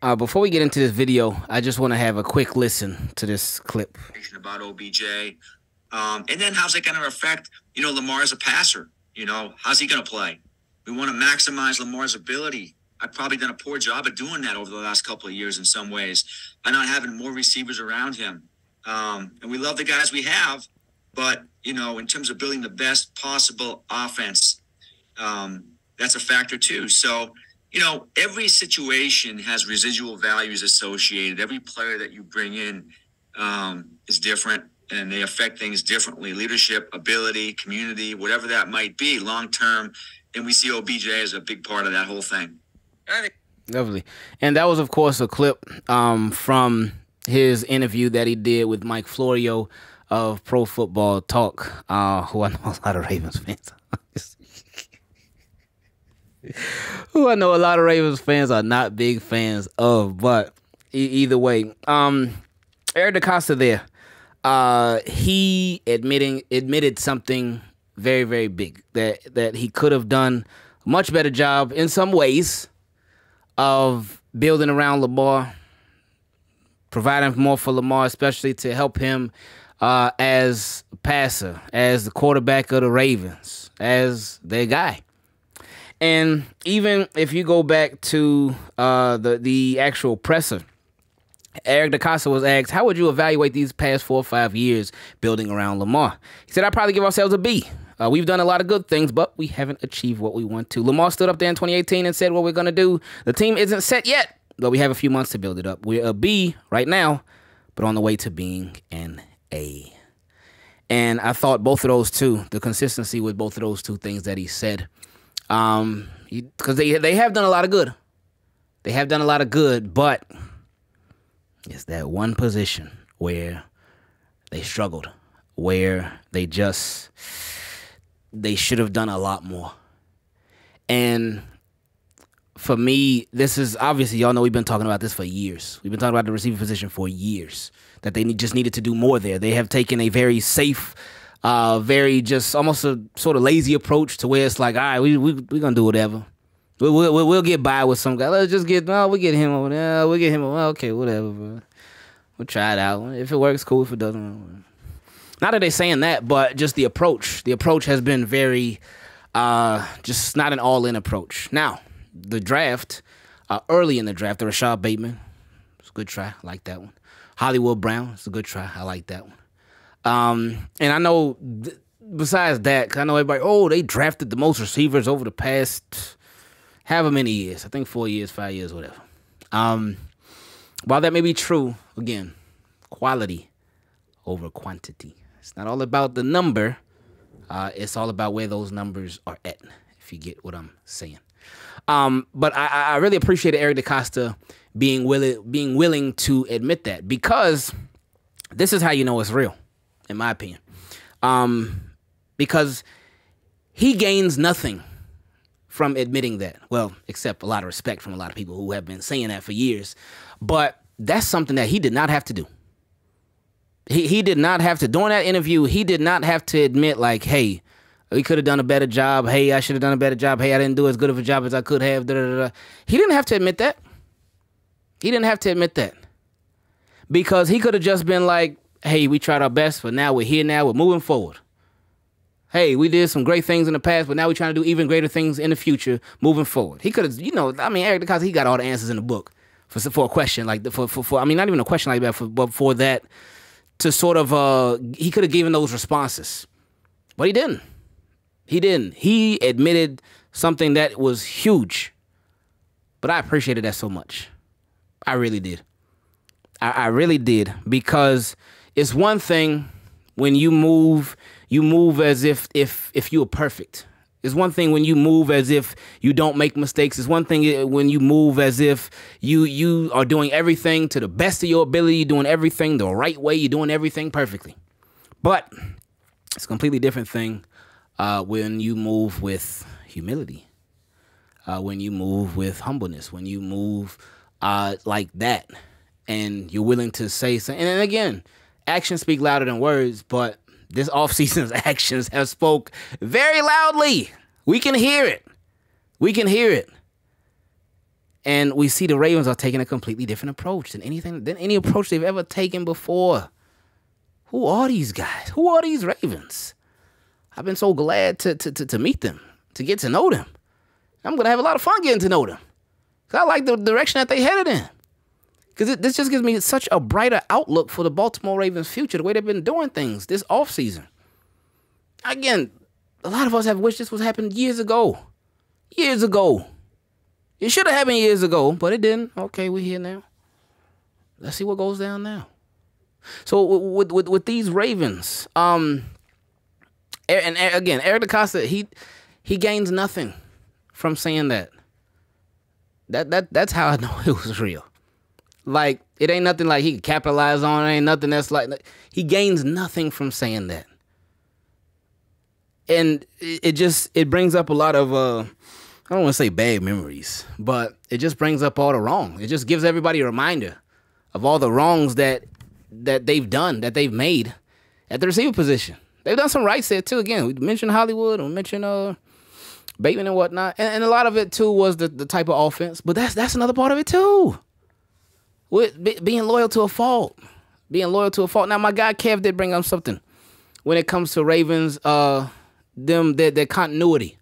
Uh, before we get into this video, I just want to have a quick listen to this clip. About OBJ, um, and then how's it going to affect? You know, Lamar as a passer. You know, how's he going to play? We want to maximize Lamar's ability. I've probably done a poor job of doing that over the last couple of years in some ways, by not having more receivers around him. Um, and we love the guys we have, but you know, in terms of building the best possible offense, um, that's a factor too. So, you know, every situation has residual values associated. Every player that you bring in um, is different and they affect things differently leadership, ability, community, whatever that might be long term. And we see OBJ as a big part of that whole thing. Lovely. And that was, of course, a clip um, from his interview that he did with Mike Florio of Pro Football Talk, uh, who I know a lot of Ravens fans. who I know a lot of Ravens fans are not big fans of, but e either way, um, Eric DeCosta there, uh, he admitting admitted something very very big that that he could have done a much better job in some ways of building around Lamar, providing more for Lamar, especially to help him uh, as passer, as the quarterback of the Ravens, as their guy. And even if you go back to uh, the the actual presser, Eric DeCosta was asked, "How would you evaluate these past four or five years building around Lamar?" He said, "I'd probably give ourselves a B. Uh, we've done a lot of good things, but we haven't achieved what we want to." Lamar stood up there in 2018 and said, "What we're gonna do? The team isn't set yet, but we have a few months to build it up. We're a B right now, but on the way to being an A." And I thought both of those two, the consistency with both of those two things that he said, um, because they they have done a lot of good. They have done a lot of good, but it's that one position where they struggled, where they just they should have done a lot more. And for me, this is obviously y'all know we've been talking about this for years. We've been talking about the receiver position for years that they just needed to do more there. They have taken a very safe, uh, very just almost a sort of lazy approach to where it's like, all right, we we we gonna do whatever. We'll, we'll, we'll get by with some guy. Let's just get no, we get him over there. We'll get him. Over, okay, whatever. Bro. We'll try it out. If it works, cool. If it doesn't, not that they're saying that, but just the approach. The approach has been very, uh, just not an all-in approach. Now, the draft, uh, early in the draft, the Rashod Bateman, it's a good try. I like that one. Hollywood Brown, it's a good try. I like that one. Um, and I know, besides that, cause I know everybody, oh, they drafted the most receivers over the past however many years. I think four years, five years, whatever. Um, while that may be true, again, quality over quantity. It's not all about the number. Uh, it's all about where those numbers are at, if you get what I'm saying. Um, but I, I really appreciate Eric DeCosta being willing being willing to admit that because this is how you know it's real, in my opinion. Um, because he gains nothing from admitting that. Well, except a lot of respect from a lot of people who have been saying that for years. But that's something that he did not have to do. He he did not have to during that interview, he did not have to admit like, hey, we could have done a better job. Hey, I should have done a better job. Hey, I didn't do as good of a job as I could have. Da, da, da. He didn't have to admit that. He didn't have to admit that. Because he could have just been like, hey, we tried our best, but now we're here now, we're moving forward. Hey, we did some great things in the past, but now we're trying to do even greater things in the future, moving forward. He could have, you know, I mean, Eric because he got all the answers in the book for for a question like for for, for I mean, not even a question like that, for, but for that to sort of uh he could have given those responses, but he didn't. He didn't. He admitted something that was huge, but I appreciated that so much. I really did. I, I really did because it's one thing when you move, you move as if if if you are perfect. It's one thing when you move as if you don't make mistakes. It's one thing when you move as if you you are doing everything to the best of your ability, you're doing everything the right way, you're doing everything perfectly. But it's a completely different thing uh, when you move with humility, uh, when you move with humbleness, when you move uh, like that, and you're willing to say something. And again, actions speak louder than words, but this offseason's actions have spoke very loudly. We can hear it. We can hear it. And we see the Ravens are taking a completely different approach than anything than any approach they've ever taken before. Who are these guys? Who are these Ravens? I've been so glad to to, to, to meet them, to get to know them. I'm gonna have a lot of fun getting to know them. Cause I like the direction that they headed in. Cause this just gives me such a brighter outlook for the Baltimore Ravens' future, the way they've been doing things this offseason. Again, a lot of us have wished this was happening years ago. Years ago. It should have happened years ago, but it didn't. Okay, we're here now. Let's see what goes down now. So with with with these Ravens, um, and again, Eric DeCosta, he he gains nothing from saying that. That that that's how I know it was real. Like it ain't nothing like he could capitalize on. It ain't nothing that's like he gains nothing from saying that. And it just it brings up a lot of uh I don't want to say bad memories, but it just brings up all the wrong. It just gives everybody a reminder of all the wrongs that that they've done, that they've made at the receiver position. They've done some rights there too. Again, we mentioned Hollywood, we mentioned uh Bateman and whatnot, and, and a lot of it too was the, the type of offense. But that's that's another part of it too. With be, being loyal to a fault, being loyal to a fault. Now my guy Kev did bring up something when it comes to Ravens, uh, them their, their continuity,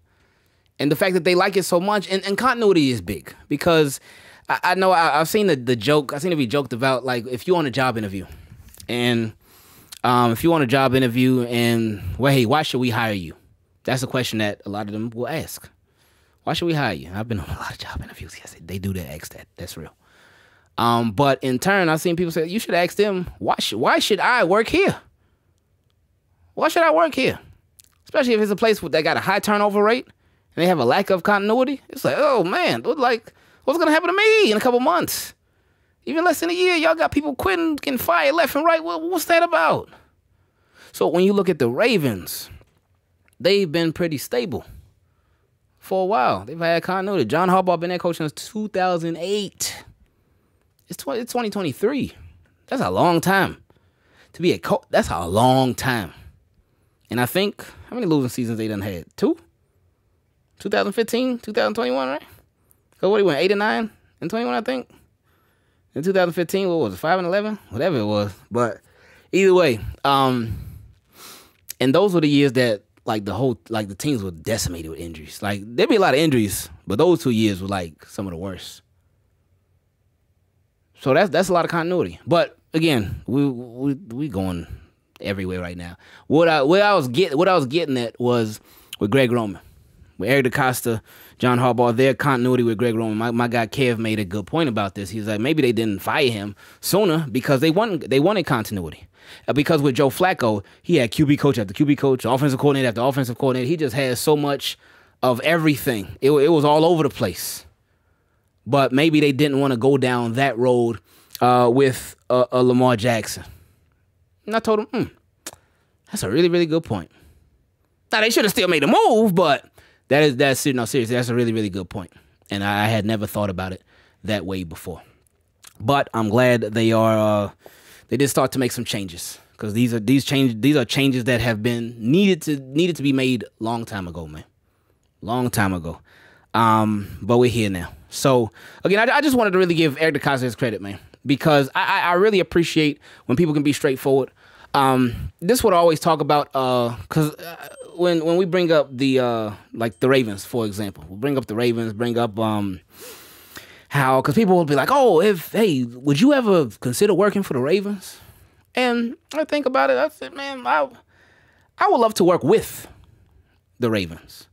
and the fact that they like it so much, and, and continuity is big because I, I know I, have seen the, the joke. I've seen it be joked about like if you on a job interview, and um, if you want a job interview, and well, hey, why should we hire you? That's a question that a lot of them will ask. Why should we hire you? I've been on a lot of job interviews. Yes, they do that. Ask that. That's real. Um, but in turn, I've seen people say you should ask them why should why should I work here? Why should I work here? Especially if it's a place that got a high turnover rate and they have a lack of continuity. It's like, oh man, like What's gonna happen to me in a couple months? Even less than a year, y'all got people quitting, getting fired left and right. What, what's that about? So when you look at the Ravens, they've been pretty stable for a while. They've had continuity. John Harbaugh been their coach since 2008. It's, 20, it's 2023. That's a long time to be a coach. That's a long time. And I think how many losing seasons they done had? Two. 2015, 2021, right? So what he went eight and nine and twenty one, I think. In 2015, what was it, five and eleven, whatever it was. But either way, um, and those were the years that like the whole like the teams were decimated with injuries. Like there'd be a lot of injuries, but those two years were like some of the worst. So that's that's a lot of continuity. But again, we we we going everywhere right now. What I what I was get what I was getting at was with Greg Roman, with Eric DeCosta John Harbaugh, their continuity with Greg Roman. My, my guy Kev made a good point about this. He's like, maybe they didn't fire him sooner because they wanted they wanted continuity. Uh, because with Joe Flacco, he had QB coach after QB coach, offensive coordinator after offensive coordinator. He just had so much of everything. It, it was all over the place. But maybe they didn't want to go down that road uh, with uh, a Lamar Jackson. And I told him, hmm, that's a really, really good point. Now they should have still made a move, but that is that's no seriously. That's a really really good point. and I, I had never thought about it that way before. But I'm glad they are. Uh, they did start to make some changes because these are these change these are changes that have been needed to needed to be made long time ago, man. Long time ago. Um, but we're here now. So again, I, I just wanted to really give Eric DeCosta his credit, man, because I, I really appreciate when people can be straightforward. Um, this would always talk about, because uh, when when we bring up the uh like the Ravens, for example, we bring up the Ravens, bring up um how because people will be like, oh, if hey, would you ever consider working for the Ravens? And I think about it, I said, man, I I would love to work with the Ravens.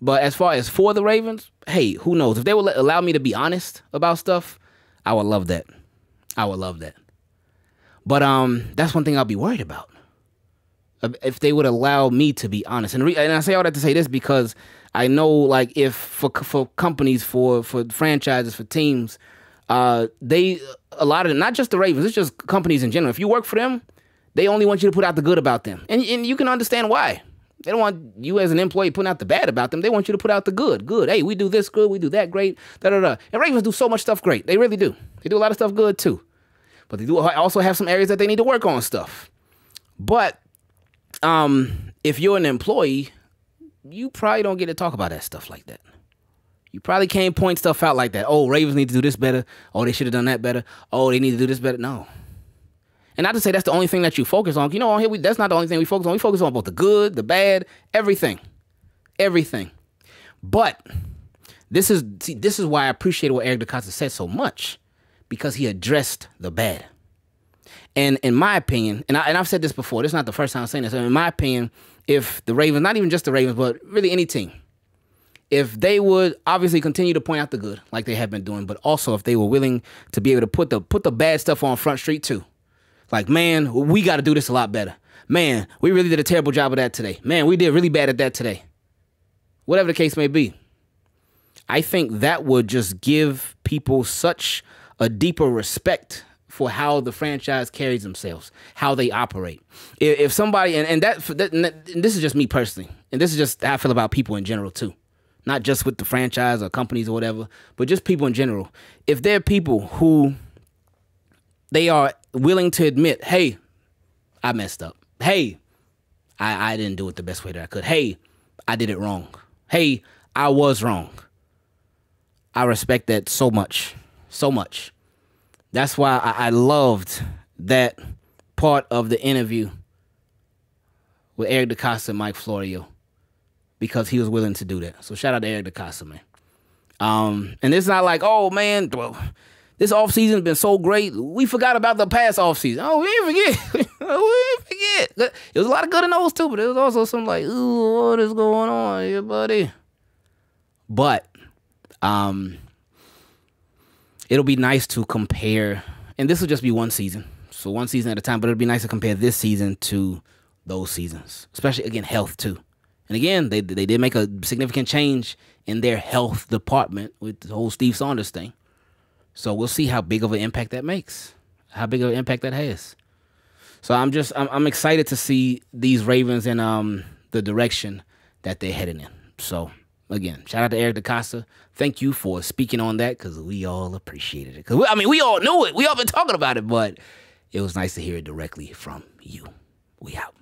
But as far as for the Ravens, hey, who knows? If they would allow me to be honest about stuff, I would love that. I would love that. But um, that's one thing I'll be worried about if they would allow me to be honest. And, re- and I say all that to say this because I know, like, if for for companies, for for franchises, for teams, uh, they a lot of them, not just the Ravens, it's just companies in general. If you work for them, they only want you to put out the good about them, and and you can understand why. They don't want you as an employee putting out the bad about them. They want you to put out the good. Good. Hey, we do this good. We do that great. Da da da. And Ravens do so much stuff great. They really do. They do a lot of stuff good too. But they do also have some areas that they need to work on stuff. But um, if you're an employee, you probably don't get to talk about that stuff like that. You probably can't point stuff out like that. Oh, Ravens need to do this better. Oh, they should have done that better. Oh, they need to do this better. No. And not to say that's the only thing that you focus on. You know, on here we, that's not the only thing we focus on. We focus on both the good, the bad, everything, everything. But this is see, this is why I appreciate what Eric DeCosta said so much because he addressed the bad. And in my opinion, and, I, and I've said this before, this is not the first time I'm saying this. In my opinion, if the Ravens, not even just the Ravens, but really any team, if they would obviously continue to point out the good like they have been doing, but also if they were willing to be able to put the put the bad stuff on front street too. Like, man, we got to do this a lot better. Man, we really did a terrible job of that today. Man, we did really bad at that today. Whatever the case may be. I think that would just give people such a deeper respect for how the franchise carries themselves, how they operate. If, if somebody, and, and that, that and this is just me personally, and this is just how I feel about people in general too not just with the franchise or companies or whatever, but just people in general. If there are people who they are willing to admit, hey, I messed up. Hey, I, I didn't do it the best way that I could. Hey, I did it wrong. Hey, I was wrong. I respect that so much. So much. That's why I, I loved that part of the interview with Eric DeCosta and Mike Florio because he was willing to do that. So shout out to Eric DeCosta, man. Um, and it's not like, oh man, well, this offseason has been so great. We forgot about the past offseason. Oh, we didn't forget. we didn't forget. It was a lot of good in those too, but there was also some like, ooh, what is going on here, buddy? But um it'll be nice to compare, and this will just be one season. So one season at a time, but it'll be nice to compare this season to those seasons, especially again health too. And again, they they did make a significant change in their health department with the whole Steve Saunders thing. So we'll see how big of an impact that makes, how big of an impact that has. So I'm just I'm, I'm excited to see these Ravens in um the direction that they're heading in. So again, shout out to Eric DeCosta. Thank you for speaking on that because we all appreciated it. Because I mean, we all knew it. We all been talking about it, but it was nice to hear it directly from you. We out.